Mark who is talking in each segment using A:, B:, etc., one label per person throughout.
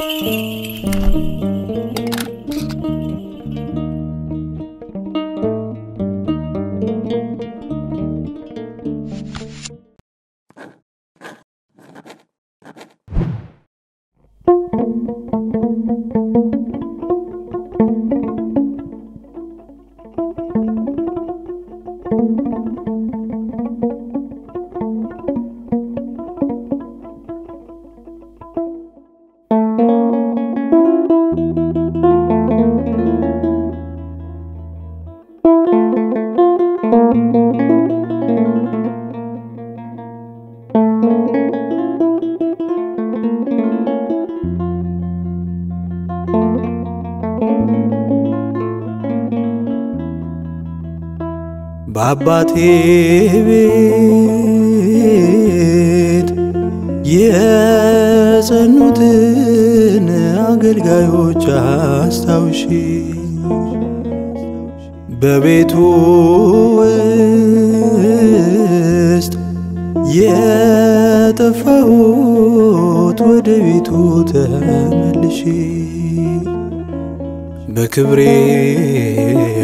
A: Música በአባቴ ቤት የጸኑትን አገልጋዮች አስታውሺ በቤቱ ውስጥ የጠፋሁት ወደ ቤቱ ተመልሼ በክብሬ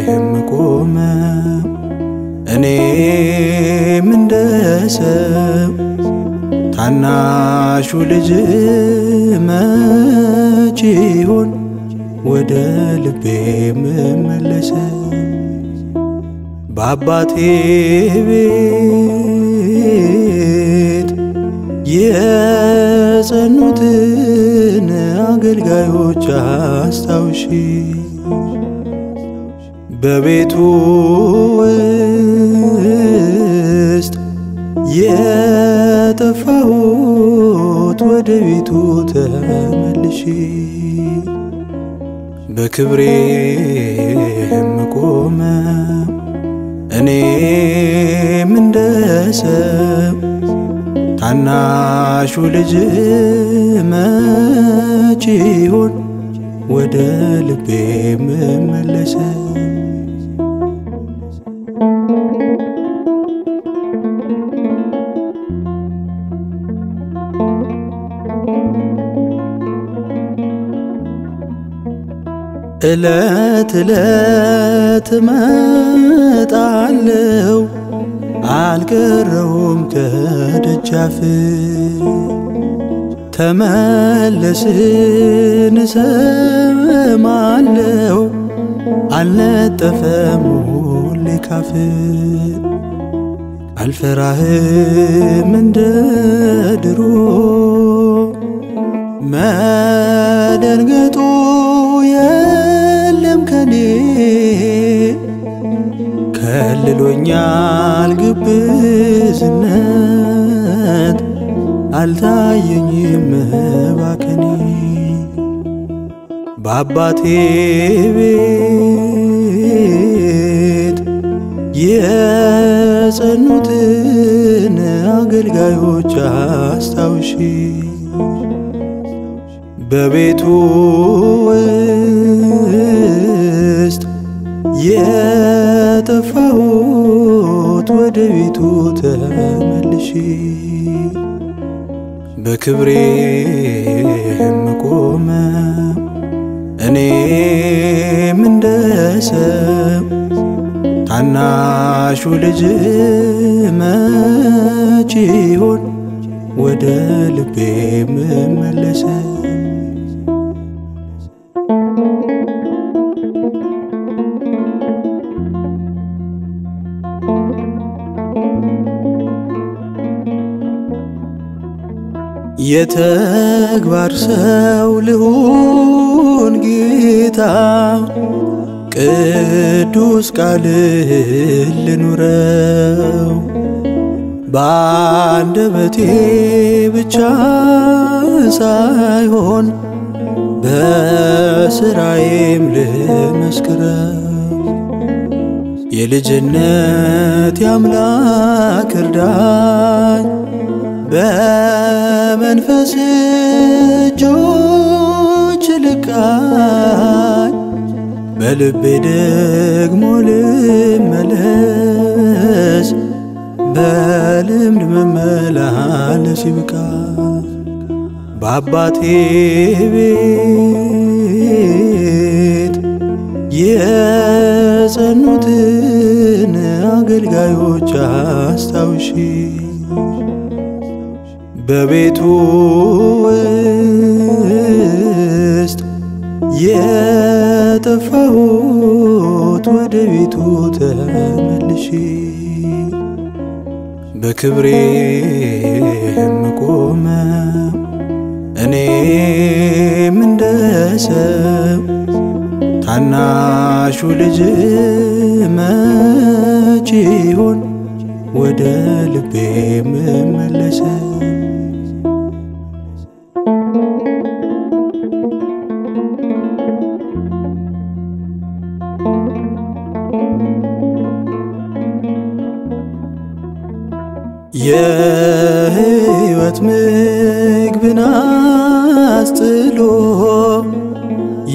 A: የምቆመው እኔም እንደ ሰው ታናሹ ልጅ መቼ ይሆን ወደ ልቤ የምመለስ? በአባቴ ቤት የጸኑትን አገልጋዮች አስታውሺ በቤቱ ውስጥ የጠፋሁት ወደ ቤቱ ተመልሼ በክብሬ የምቆመው እኔም እንደ ሰው ታናሹ ልጅ መቼ ይሆን ወደ ልቤ የምመለሰው? እለት እለት እመጣለው አልቀረውም ከደጃፍ። ተመለስን እሰማለው አልነጠፈም ሁሌ ካፍ። አልፈራህም እንደ ድሮ። መደንገጡ የለም ከኔ። ከልሎኛል ግብዝነት አልታየኝም ባከኔ በአባቴ ቤት የጸኑትን አገልጋዮች አስታውሺ በቤቱ የጠፋሁት ወደ ቤቱ ተመልሼ በክብሬ የምቆመው እኔም እንደ ሰው ታናሹ ልጅ መቼ ይሆን ወደ ልቤ የምመለሰው? የተግባር ሰው ልሁን ጌታ። ቅዱስ ቃል ልኑረው። በአንደበቴ ብቻ ሳይሆን በስራዬም ልመስክረው። የልጅነት የአምላክ እርዳኝ በመንፈስ እጆች ልቃኝ በልቤ ደግሞ ልመለስ በልምድ መመላለስ ይብቃ በአባቴ ቤት የጸኑትን አገልጋዮች አስታውሺ በቤቱ ውስጥ የጠፋሁት ወደ ቤቱ ተመልሼ በክብሬ የምቆመው እኔም እንደ ሰው ታናሹ ልጅ መቼ ይሆን ወደ ልቤ የምመለሰው? የሕይወት ምግብን አስጥሎ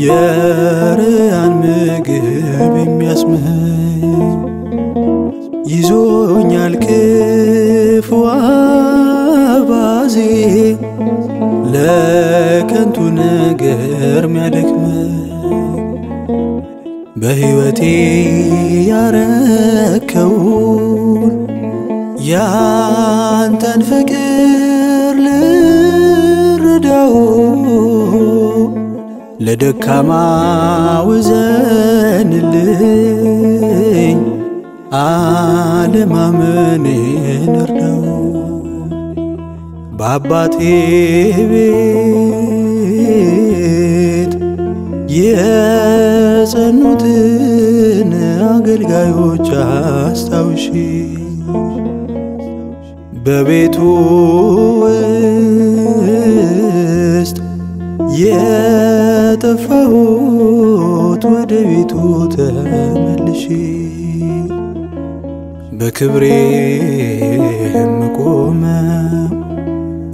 A: የርያን ምግብ የሚያስመኝ ይዞኛል ክፉ አባዜ ለከንቱ ነገር ሚያደክመኝ በሕይወቴ ያረከውን ያንተን ፍቅር ልረዳው? ለደካማው እዘንልኝ አለማመኔን እርዳው በአባቴ ቤት የጸኑትን አገልጋዮች አስታውሺ በቤቱ ውስጥ የጠፋሁት ወደ ቤቱ ተመልሼ በክብሬ የምቆመው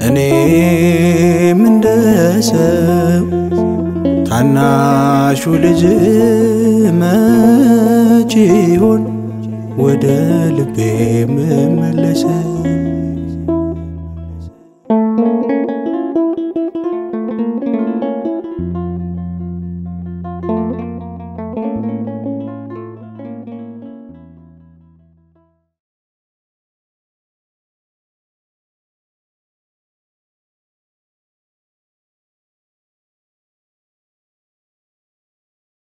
A: እኔም እንደ ሰው ታናሹ ልጅ መቼ ይሆን ወደ ልቤ